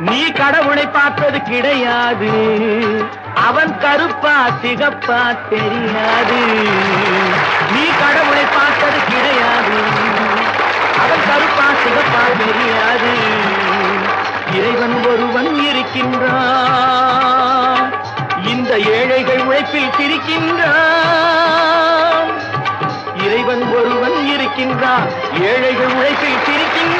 நீ கடவுளை பார்த்தது கிடையாது. அவன் கருப்பா சிகப்பா தெரியாது. நீ கடவுளை பார்த்தது கிடையாது. அவன் கருப்பா சிகப்பா தெரியாது. இறைவன் ஒருவன் இருக்கின்றான். இந்த ஏழைகள் உழைப்பில் சிரிக்கின்றான் இறைவன் ஒருவன் இருக்கின்றான். ஏழைகள் உழைப்பில் சிரிக்கின்றான்